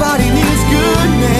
Nobody needs goodness.